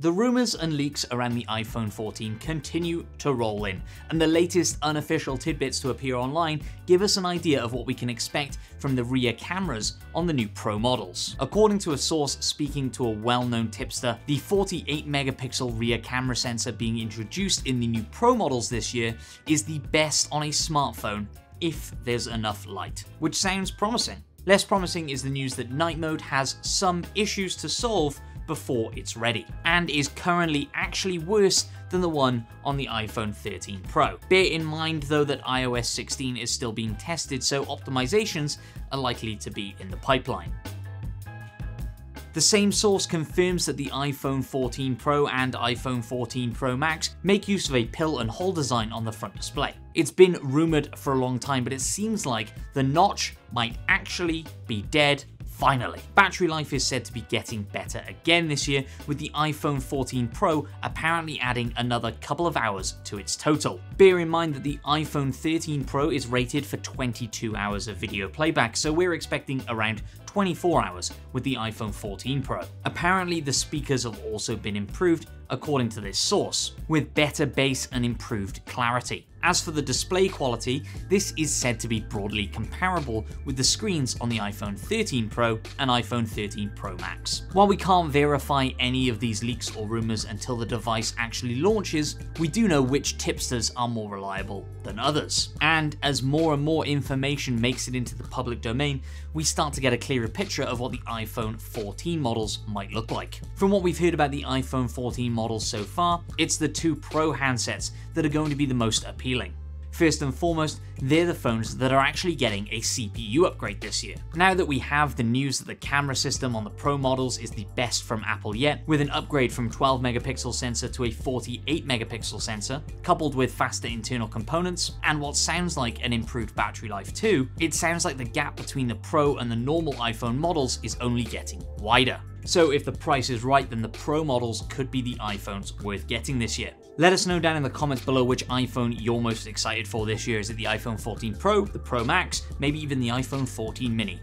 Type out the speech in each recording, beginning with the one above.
The rumours and leaks around the iPhone 14 continue to roll in, and the latest unofficial tidbits to appear online give us an idea of what we can expect from the rear cameras on the new Pro models. According to a source speaking to a well-known tipster, the 48 megapixel rear camera sensor being introduced in the new Pro models this year is the best on a smartphone if there's enough light, which sounds promising. Less promising is the news that night mode has some issues to solve before it's ready, and is currently actually worse than the one on the iPhone 13 Pro. Bear in mind though that iOS 16 is still being tested, so optimizations are likely to be in the pipeline. The same source confirms that the iPhone 14 Pro and iPhone 14 Pro Max make use of a pill and hole design on the front display. It's been rumoured for a long time, but it seems like the notch might actually be dead Finally, battery life is said to be getting better again this year, with the iPhone 14 Pro apparently adding another couple of hours to its total. Bear in mind that the iPhone 13 Pro is rated for 22 hours of video playback, so we're expecting around 24 hours with the iPhone 14 Pro. Apparently, the speakers have also been improved according to this source, with better bass and improved clarity. As for the display quality, this is said to be broadly comparable with the screens on the iPhone 13 Pro and iPhone 13 Pro Max. While we can't verify any of these leaks or rumours until the device actually launches, we do know which tipsters are more reliable than others. And as more and more information makes it into the public domain, we start to get a clearer picture of what the iPhone 14 models might look like. From what we've heard about the iPhone 14 models so far, it's the two Pro handsets that are going to be the most appealing. First and foremost, they're the phones that are actually getting a CPU upgrade this year. Now that we have the news that the camera system on the Pro models is the best from Apple yet, with an upgrade from 12 megapixel sensor to a 48 megapixel sensor, coupled with faster internal components, and what sounds like an improved battery life too, it sounds like the gap between the Pro and the normal iPhone models is only getting wider. So if the price is right, then the Pro models could be the iPhones worth getting this year. Let us know down in the comments below which iPhone you're most excited for this year. Is it the iPhone 14 Pro, the Pro Max, maybe even the iPhone 14 mini?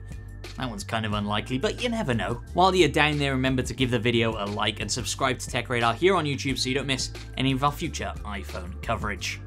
That one's kind of unlikely, but you never know. While you're down there, remember to give the video a like and subscribe to Tech Radar here on YouTube so you don't miss any of our future iPhone coverage.